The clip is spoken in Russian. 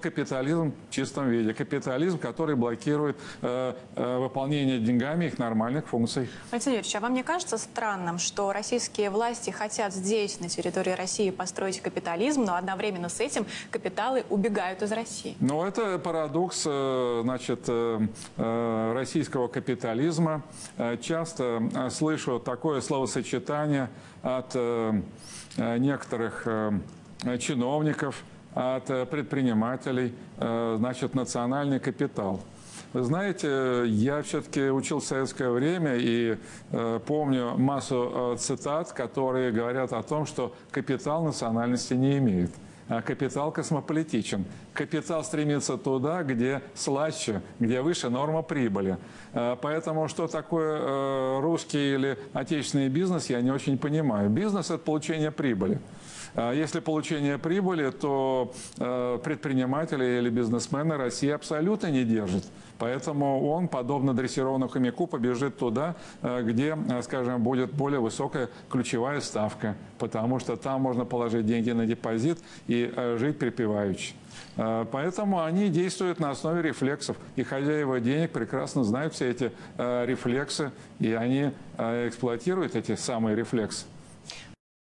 Капитализм в чистом виде. Капитализм, который блокирует э, э, выполнение деньгами их нормальных функций. Александр Юрьевич, а вам не кажется странным, что российские власти хотят здесь, на территории России, построить капитализм, но одновременно с этим капиталы убегают из России? Ну, это парадокс, э, значит, э, э, российского капитализма. Часто слышу такое словосочетание от некоторых чиновников, от э, предпринимателей, э, значит, национальный капитал. Вы знаете, я все-таки учил в советское время и э, помню массу э, цитат, которые говорят о том, что капитал национальности не имеет. А капитал космополитичен. Капитал стремится туда, где слаще, где выше норма прибыли. Э, Поэтому что такое э, русский или отечественный бизнес, я не очень понимаю. Бизнес – это получение прибыли. А Если получение прибыли, то э, предприниматели или бизнесмены России абсолютно не держат. Поэтому он, подобно дрессированному хомяку, побежит туда, э, где, скажем, будет более высокая ключевая ставка, потому что там можно положить деньги на депозит и э, жить припеваючи. Э, Поэтому они действуют на основе рефлексов. И хозяева денег прекрасно знают все эти э, рефлексы, и они эксплуатируют эти самые рефлексы.